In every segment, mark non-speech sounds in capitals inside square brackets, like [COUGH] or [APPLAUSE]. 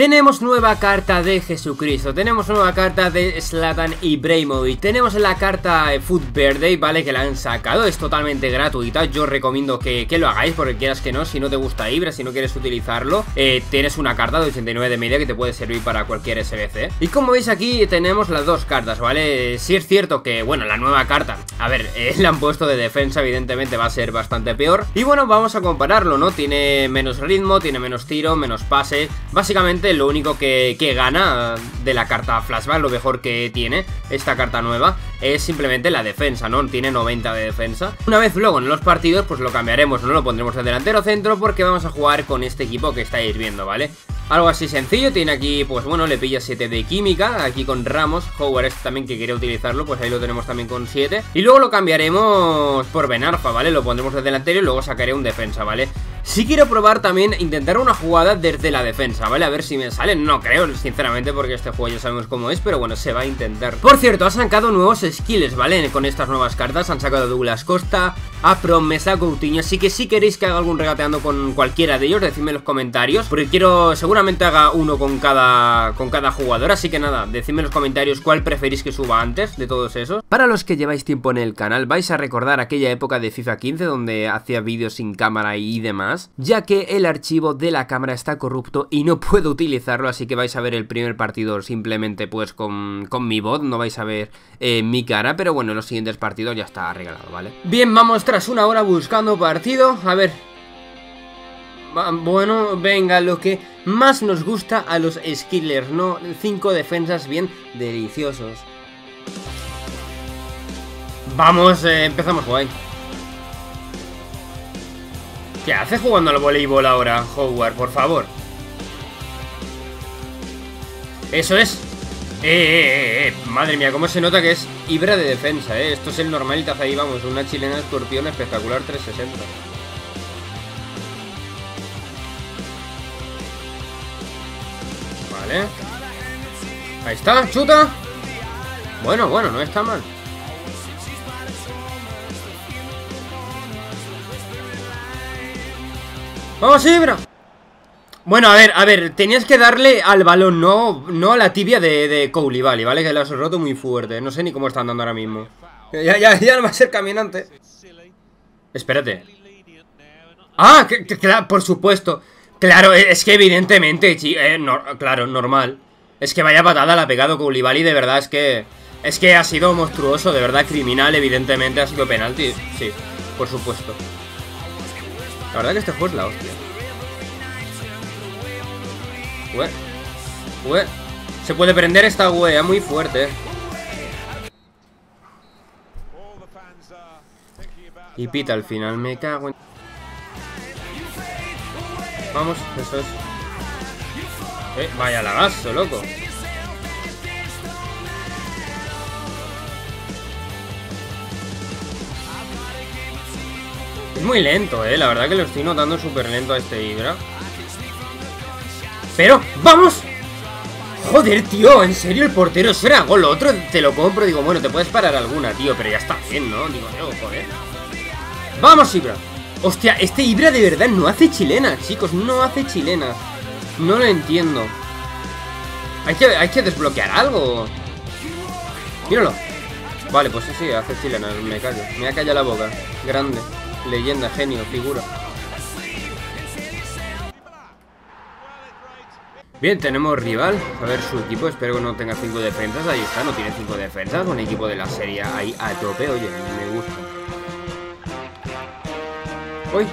Tenemos nueva carta de Jesucristo, tenemos nueva carta de Slatan Ibrahimovic, tenemos la carta Food Birthday, ¿vale? Que la han sacado, es totalmente gratuita, yo recomiendo que, lo hagáis porque quieras que no, si no te gusta Ibra, si no quieres utilizarlo, eh, tienes una carta de 89 de media que te puede servir para cualquier SBC. Y como veis aquí tenemos las dos cartas, ¿vale? Si es cierto que, bueno, la nueva carta, a ver, eh, [LAUGHS] la han puesto de defensa, evidentemente va a ser bastante peor. Y bueno, vamos a compararlo, ¿no? Tiene menos ritmo, tiene menos tiro, menos pase, básicamente lo único que, gana de la carta flashback, lo mejor que tiene esta carta nueva, es simplemente la defensa, ¿no? Tiene 90 de defensa. Una vez luego en los partidos, pues lo cambiaremos, no lo pondremos de delantero centro porque vamos a jugar con este equipo que estáis viendo, ¿vale? Algo así sencillo, tiene aquí, pues bueno, le pilla 7 de química, aquí con Ramos, Howard este también que quería utilizarlo, pues ahí lo tenemos también con 7. Y luego lo cambiaremos por Benarfa, ¿vale? Lo pondremos de delantero y luego sacaré un defensa, ¿vale? Sí quiero probar también intentar una jugada desde la defensa, ¿vale? A ver si me sale, no creo, sinceramente, porque este juego ya sabemos cómo es, pero bueno, se va a intentar. Por cierto, han sacado nuevos skills, ¿vale? Con estas nuevas cartas, han sacado Douglas Costa, Apro, Mesa, Coutinho, así que si queréis que haga algún regateando con cualquiera de ellos, decidme en los comentarios, porque quiero, seguramente haga uno con cada, con cada jugador, así que nada, decidme en los comentarios cuál preferís que suba antes de todos esos. Para los que lleváis tiempo en el canal, vais a recordar aquella época de FIFA 15 donde hacía vídeos sin cámara y demás, ya que el archivo de la cámara está corrupto y no [LAUGHS] puedo utilizarlo, así que vais a ver el primer partido simplemente pues con, mi bot, no vais a ver eh, mi cara, pero bueno, en los siguientes partidos ya está regalado, ¿vale? Bien, vamos tras una hora buscando partido, a ver... Bueno, venga, lo que más nos gusta a los skillers, ¿no? Cinco defensas bien deliciosos. Vamos, eh, empezamos guay. ¿Qué hace jugando al voleibol ahora, Howard? Por favor. Eso es. Eh, eh, eh, eh, Madre mía, cómo se nota que es Ibra de defensa, eh. Esto es el normalitazo ahí, vamos. Una chilena escorpión espectacular 360. Vale. Ahí está, chuta. Bueno, bueno, no está mal. ¡Vamos, Ibra! Bueno, a ver, a ver, tenías que darle al balón, no, no a la tibia de, de ¿vale? ¿vale? Que la has roto muy fuerte. No sé ni cómo está andando ahora mismo. Ya, ya, ya no va a ser caminante. Espérate. Ah, que, claro, por supuesto. Claro, es que evidentemente, eh, claro, normal. Es que vaya patada la ha pegado Koulibaly, de verdad, es que... Es que ha sido monstruoso, de verdad, criminal, evidentemente ha sido penalti. Sí, por supuesto. La verdad que este juego es la hostia. Ué. Se puede prender esta wea muy fuerte. Y pita al final, me cago en... Vamos, eso es. Eh, vaya lagazo, loco. Es muy lento, eh. La verdad que lo estoy notando súper lento a este Hydra. Pero, ¡vamos! Joder, tío, en serio el portero será gol. Otro te lo compro. Digo, bueno, te puedes parar alguna, tío. Pero ya está bien, ¿no? Digo, yo, joder. ¡Vamos, Ibra! Hostia, este Ibra de verdad no hace chilenas, chicos. No hace chilenas. No lo entiendo. Hay que, hay que desbloquear algo. Míralo. Vale, pues sí, hace chilenas. Me callo. Me ha callado la boca. Grande. Leyenda, genio, figura. Bien, tenemos rival. A ver su equipo. Espero que no tenga 5 defensas. Ahí está, no tiene 5 defensas. Un equipo de la serie ahí a tope. Oye, me gusta. ¡Uy!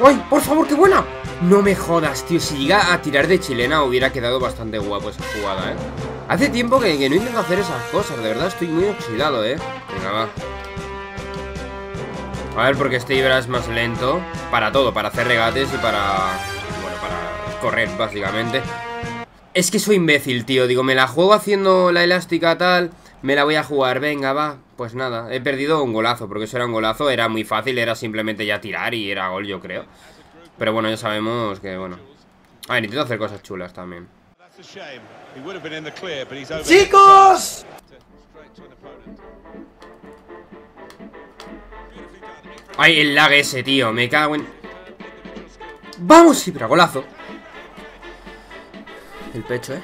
¡Uy! ¡Por favor, qué buena! No me jodas, tío. Si llega a tirar de chilena hubiera quedado bastante guapo esa jugada, ¿eh? Hace tiempo que, que no intento hacer esas cosas. De verdad, estoy muy oxidado, ¿eh? Venga, va. A ver, porque este Ibra es más lento Para todo, para hacer regates y para... Bueno, para correr, básicamente. Es que soy imbécil, tío. Digo, me la juego haciendo la elástica tal Me la voy a jugar, venga, va. Pues nada, he perdido un golazo Porque eso era un golazo, era muy fácil Era simplemente ya tirar y era gol, yo creo. Pero bueno, ya sabemos que, bueno. A ver, intento hacer cosas chulas también. ¡Chicos! Ay, el lag ese, tío, me cago en... ¡Vamos! Pero golazo el pecho, ¿eh?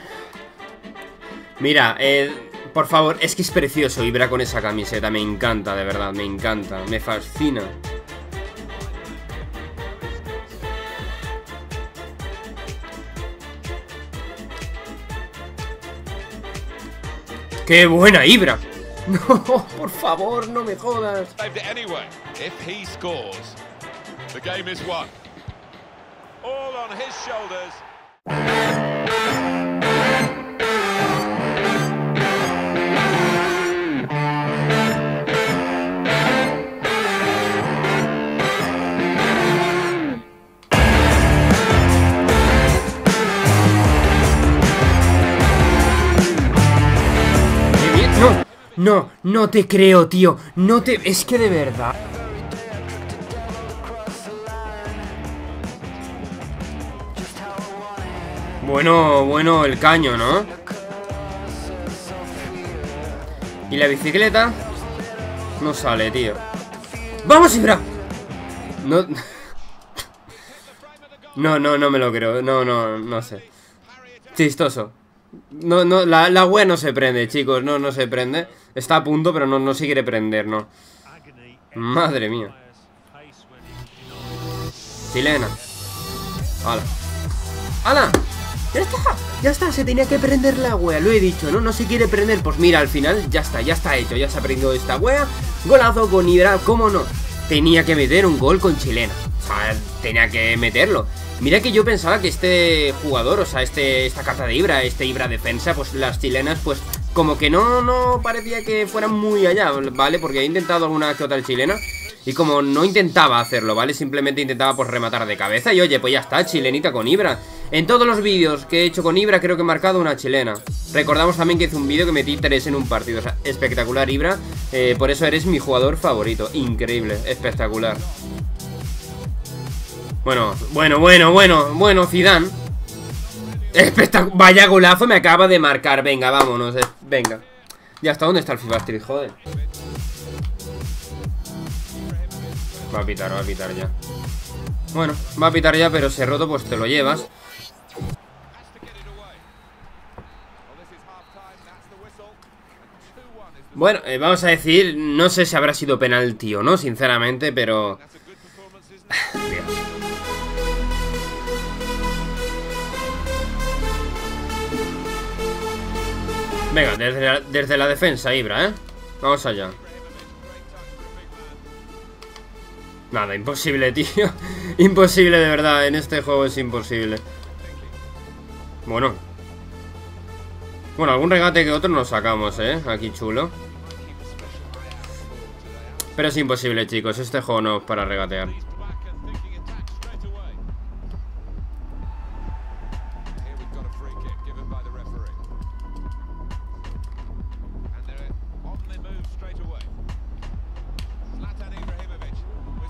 Mira, eh, por favor, es que es precioso Ibra con esa camiseta, me encanta, de verdad, me encanta, me fascina. ¡Qué buena Ibra! [LAUGHS] No, por favor, no me jodas. The game is won. All on his shoulders. No, no, no te creo, tío. No te... Es que de verdad... Bueno, bueno, el caño, ¿no? ¿Y la bicicleta? No sale, tío ¡Vamos, Ibra! No... [LAUGHS] No, no, no me lo creo No, no, no sé Chistoso No, no, la, la no se prende, chicos No, no se prende Está a punto, pero no, no se quiere prender, no Madre mía Chilena ¡Hala! ¡Hala! Ya está, ya está, se tenía que prender la wea, lo he dicho, ¿no? No se quiere prender, pues mira, al final ya está, ya está hecho, ya se ha prendido esta wea Golazo con Ibra, ¿cómo no? Tenía que meter un gol con chilena O sea, tenía que meterlo Mira que yo pensaba que este jugador, o sea, este, esta carta de Ibra, este Ibra defensa, pues las chilenas, pues como que no, no parecía que fueran muy allá, ¿vale? Porque he intentado alguna que otra chilena y como no intentaba hacerlo, ¿vale? Simplemente intentaba pues rematar de cabeza Y oye, pues ya está, chilenita con Ibra En todos los vídeos que he hecho con Ibra creo que he marcado una chilena. Recordamos también que hice un vídeo que metí tres en un partido. O sea, espectacular Ibra. Eh, Por eso eres mi jugador favorito. Increíble, espectacular. Bueno, bueno, bueno, bueno Bueno, Zidane. Espectacular, vaya golazo me acaba de marcar. Venga, vámonos, eh, venga. Ya está, ¿dónde está el FIFA Street? Joder Va a pitar, va a pitar ya Bueno, va a pitar ya, pero si roto pues te lo llevas Bueno, eh, vamos a decir, no sé si habrá sido penalti o no, sinceramente, pero... Venga, desde desde la defensa, Ibra, ¿eh? Vamos allá Nada, imposible, [LAUGHS] tío. Imposible, de verdad, en este juego es imposible. Bueno. Bueno, algún regate que otro nos sacamos, eh Aquí chulo. Pero es imposible, chicos. Este juego no es para regatear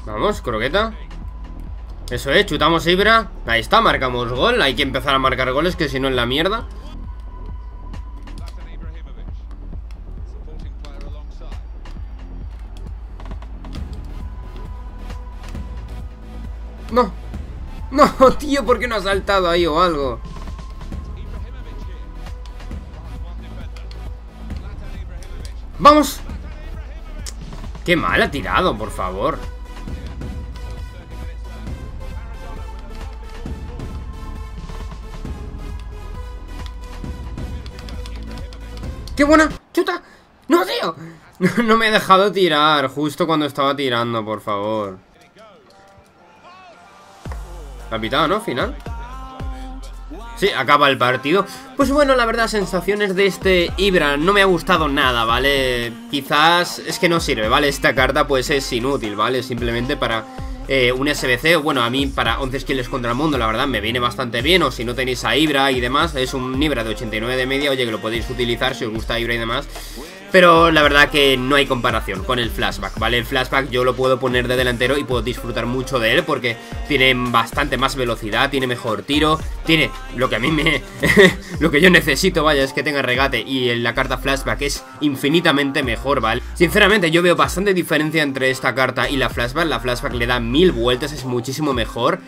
Vamos, croqueta. Eso es, chutamos Ibra Ahí está, marcamos gol. Hay que empezar a marcar goles, que si no es la mierda. No. No, [LAUGHS] tío, ¿por qué no ha saltado ahí o algo? ¡Vamos! Qué mal ha tirado, por favor ¡Qué buena! ¡Chuta! ¡No, tío! [LAUGHS] No, me he dejado tirar justo cuando estaba tirando, por favor. Capitán, ¿no? Final. Sí, acaba el partido Pues bueno, la verdad, sensaciones de este Ibra No me ha gustado nada, ¿vale? Quizás es que no sirve, ¿vale? Esta carta pues es inútil, ¿vale? Simplemente para eh, un SBC, bueno, a mí para 11 skills contra el mundo, la verdad, me viene bastante bien, o si no tenéis a Ibra y demás, es un Ibra de 89 de media, oye, que lo podéis utilizar si os gusta Ibra y demás, pero la verdad que no hay comparación con el flashback, ¿vale? El flashback yo lo puedo poner de delantero y puedo disfrutar mucho de él porque tiene bastante más velocidad, tiene mejor tiro, tiene lo que a mí me... [LAUGHS] lo que yo necesito, vaya, es que tenga regate y la carta flashback es infinitamente mejor, ¿vale? Sinceramente yo veo bastante diferencia entre esta carta y la flashback, la flashback le da mil vueltas, es muchísimo mejor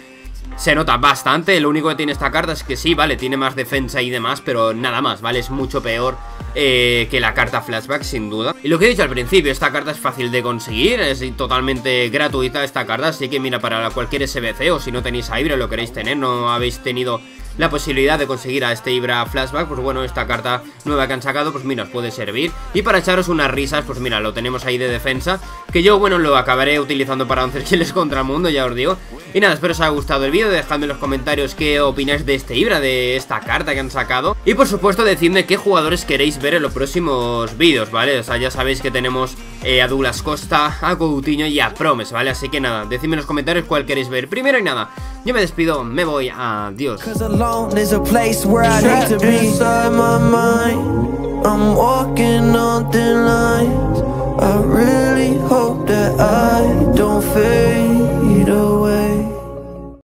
se nota bastante. Lo único que tiene esta carta es que sí, vale, tiene más defensa y demás, pero nada más, ¿vale? Es mucho peor eh, que la carta Flashback, sin duda. Y lo que he dicho al principio, esta carta es fácil de conseguir, es totalmente gratuita esta carta, así que mira, para cualquier SBC o si no tenéis a Ibra, lo queréis tener, no habéis tenido la posibilidad de conseguir a este Ibra Flashback, pues bueno, esta carta nueva que han sacado, pues mira, os puede servir. Y para echaros unas risas, pues mira, lo tenemos ahí de defensa, que yo, bueno, lo acabaré utilizando para [LAUGHS] 11 kills contra mundo, ya os digo. Y nada, espero os haya gustado el vídeo, dejadme en los comentarios qué opináis de este Ibra, de esta carta que han sacado. Y por supuesto, decidme qué jugadores queréis ver en los próximos vídeos, ¿vale? O sea, ya sabéis que tenemos eh, a Douglas Costa, a Coutinho y a Promes, ¿vale? Así que nada, decidme en los comentarios cuál queréis ver. Primero y nada, yo me despido, me voy, adiós. I'm walking on thin lines I really hope that I don't fade